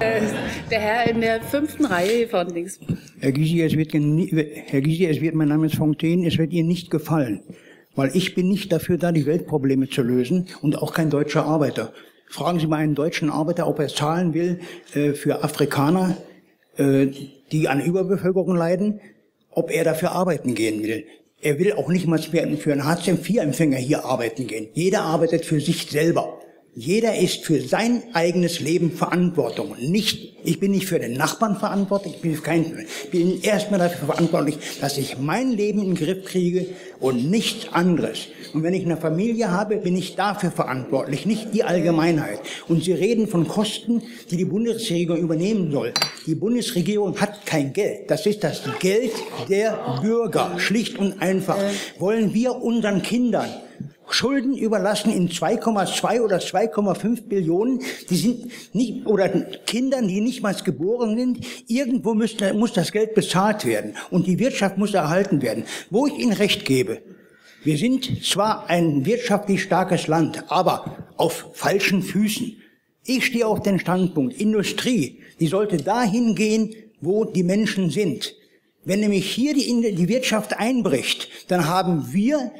Der Herr in der fünften Reihe von links. Herr Gysi, es wird, Herr Gysi, es wird, mein Name ist Fontaine, es wird Ihnen nicht gefallen. Weil ich bin nicht dafür da, die Weltprobleme zu lösen und auch kein deutscher Arbeiter. Fragen Sie mal einen deutschen Arbeiter, ob er zahlen will äh, für Afrikaner, äh, die an Überbevölkerung leiden, ob er dafür arbeiten gehen will. Er will auch nicht mal für einen Hartz-IV-Empfänger hier arbeiten gehen. Jeder arbeitet für sich selber. Jeder ist für sein eigenes Leben Verantwortung. Nicht, ich bin nicht für den Nachbarn verantwortlich, ich bin, kein, bin erstmal dafür verantwortlich, dass ich mein Leben in den Griff kriege und nichts anderes. Und wenn ich eine Familie habe, bin ich dafür verantwortlich, nicht die Allgemeinheit. Und Sie reden von Kosten, die die Bundesregierung übernehmen soll. Die Bundesregierung hat kein Geld. Das ist das Geld der Bürger, schlicht und einfach. Wollen wir unseren Kindern Schulden überlassen in 2,2 oder 2,5 Billionen, die sind nicht, oder Kindern, die nicht mal geboren sind. Irgendwo muss, muss das Geld bezahlt werden und die Wirtschaft muss erhalten werden. Wo ich Ihnen recht gebe, wir sind zwar ein wirtschaftlich starkes Land, aber auf falschen Füßen. Ich stehe auf den Standpunkt, Industrie, die sollte dahin gehen, wo die Menschen sind. Wenn nämlich hier die, die Wirtschaft einbricht, dann haben wir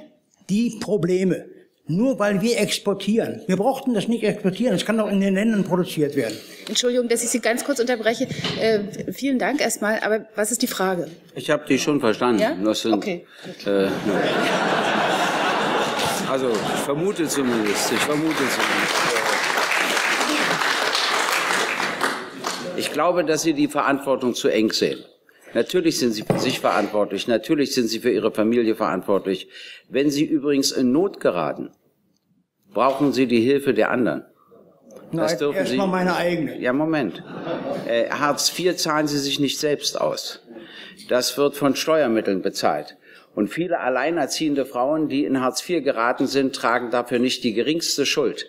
die Probleme. Nur weil wir exportieren. Wir brauchten das nicht exportieren. Es kann doch in den Ländern produziert werden. Entschuldigung, dass ich Sie ganz kurz unterbreche. Äh, vielen Dank erstmal. Aber was ist die Frage? Ich habe die schon verstanden. Ja? Sind, okay. Äh, also ich vermute zumindest. Ich vermute zumindest. Ich glaube, dass Sie die Verantwortung zu eng sehen. Natürlich sind Sie für sich verantwortlich, natürlich sind Sie für Ihre Familie verantwortlich. Wenn Sie übrigens in Not geraten, brauchen Sie die Hilfe der anderen. Das Nein, erstmal meine eigene. Ja, Moment. Äh, Hartz IV zahlen Sie sich nicht selbst aus. Das wird von Steuermitteln bezahlt. Und viele alleinerziehende Frauen, die in Hartz IV geraten sind, tragen dafür nicht die geringste Schuld.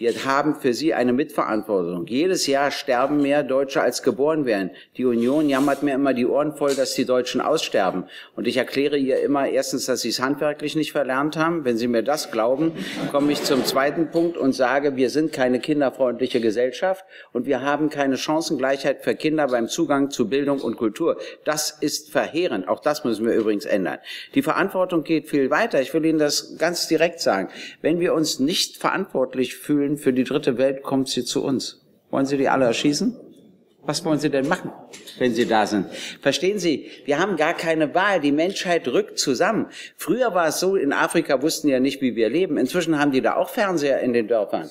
Wir haben für sie eine Mitverantwortung. Jedes Jahr sterben mehr Deutsche als geboren werden. Die Union jammert mir immer die Ohren voll, dass die Deutschen aussterben. Und ich erkläre ihr immer erstens, dass sie es handwerklich nicht verlernt haben. Wenn Sie mir das glauben, komme ich zum zweiten Punkt und sage, wir sind keine kinderfreundliche Gesellschaft und wir haben keine Chancengleichheit für Kinder beim Zugang zu Bildung und Kultur. Das ist verheerend. Auch das müssen wir übrigens ändern. Die Verantwortung geht viel weiter. Ich will Ihnen das ganz direkt sagen. Wenn wir uns nicht verantwortlich fühlen, Schulen für die dritte Welt kommt sie zu uns. Wollen Sie die alle erschießen? Was wollen Sie denn machen, wenn Sie da sind? Verstehen Sie, wir haben gar keine Wahl. Die Menschheit rückt zusammen. Früher war es so, in Afrika wussten ja nicht, wie wir leben. Inzwischen haben die da auch Fernseher in den Dörfern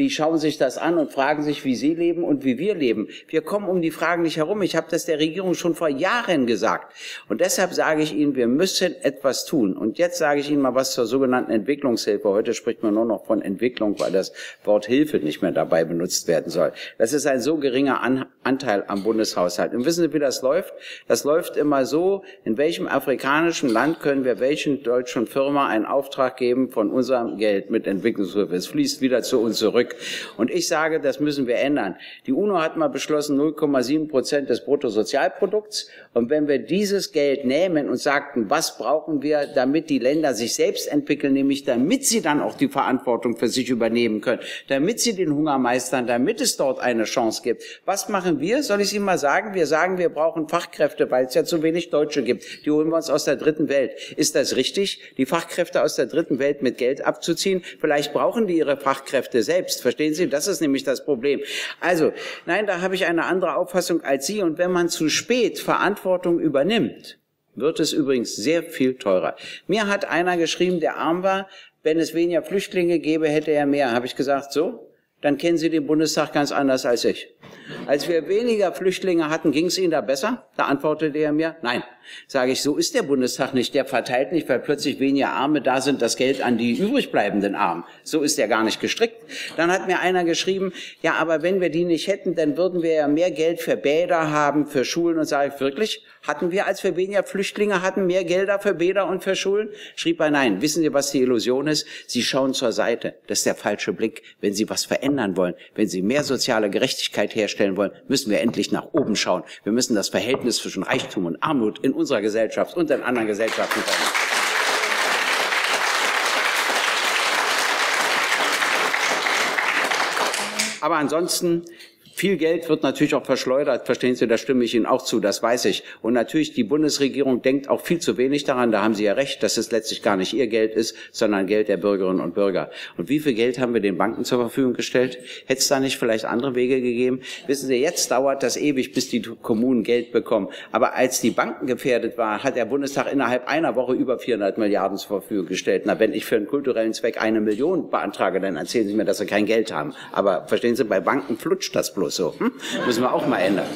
die schauen sich das an und fragen sich, wie sie leben und wie wir leben. Wir kommen um die Fragen nicht herum. Ich habe das der Regierung schon vor Jahren gesagt. Und deshalb sage ich Ihnen, wir müssen etwas tun. Und jetzt sage ich Ihnen mal was zur sogenannten Entwicklungshilfe. Heute spricht man nur noch von Entwicklung, weil das Wort Hilfe nicht mehr dabei benutzt werden soll. Das ist ein so geringer An Anteil am Bundeshaushalt. Und wissen Sie, wie das läuft? Das läuft immer so, in welchem afrikanischen Land können wir welchen deutschen Firma einen Auftrag geben von unserem Geld mit Entwicklungshilfe. Es fließt wieder zu uns zurück zurück. Und ich sage, das müssen wir ändern. Die UNO hat mal beschlossen 0,7 Prozent des Bruttosozialprodukts. Und wenn wir dieses Geld nehmen und sagten, was brauchen wir, damit die Länder sich selbst entwickeln, nämlich damit sie dann auch die Verantwortung für sich übernehmen können, damit sie den Hunger meistern, damit es dort eine Chance gibt. Was machen wir? Soll ich Ihnen mal sagen? Wir sagen, wir brauchen Fachkräfte, weil es ja zu wenig Deutsche gibt. Die holen wir uns aus der dritten Welt. Ist das richtig, die Fachkräfte aus der dritten Welt mit Geld abzuziehen? Vielleicht brauchen die ihre Fachkräfte selbst. Verstehen Sie? Das ist nämlich das Problem. Also, nein, da habe ich eine andere Auffassung als Sie. Und wenn man zu spät Verantwortung übernimmt, wird es übrigens sehr viel teurer. Mir hat einer geschrieben, der arm war, wenn es weniger Flüchtlinge gäbe, hätte er mehr. Habe ich gesagt, so? Dann kennen Sie den Bundestag ganz anders als ich. Als wir weniger Flüchtlinge hatten, ging es Ihnen da besser? Da antwortete er mir, nein. Sage ich, so ist der Bundestag nicht. Der verteilt nicht, weil plötzlich weniger Arme da sind, das Geld an die übrig bleibenden Armen. So ist er gar nicht gestrickt. Dann hat mir einer geschrieben, ja, aber wenn wir die nicht hätten, dann würden wir ja mehr Geld für Bäder haben, für Schulen. Und sage ich, wirklich? Hatten wir, als wir weniger Flüchtlinge hatten, mehr Gelder für Bäder und für Schulen? Schrieb er, nein. Wissen Sie, was die Illusion ist? Sie schauen zur Seite. Das ist der falsche Blick. Wenn Sie was verändern wollen, wenn Sie mehr soziale Gerechtigkeit herstellen, wollen, müssen wir endlich nach oben schauen. Wir müssen das Verhältnis zwischen Reichtum und Armut in unserer Gesellschaft und in anderen Gesellschaften verändern. Aber ansonsten Viel Geld wird natürlich auch verschleudert, verstehen Sie, da stimme ich Ihnen auch zu, das weiß ich. Und natürlich, die Bundesregierung denkt auch viel zu wenig daran, da haben Sie ja recht, dass es letztlich gar nicht ihr Geld ist, sondern Geld der Bürgerinnen und Bürger. Und wie viel Geld haben wir den Banken zur Verfügung gestellt? Hätte es da nicht vielleicht andere Wege gegeben? Wissen Sie, jetzt dauert das ewig, bis die Kommunen Geld bekommen. Aber als die Banken gefährdet waren, hat der Bundestag innerhalb einer Woche über 400 Milliarden zur Verfügung gestellt. Na, wenn ich für einen kulturellen Zweck eine Million beantrage, dann erzählen Sie mir, dass Sie kein Geld haben. Aber verstehen Sie, bei Banken flutscht das bloß so. Hm? Müssen wir auch mal ändern.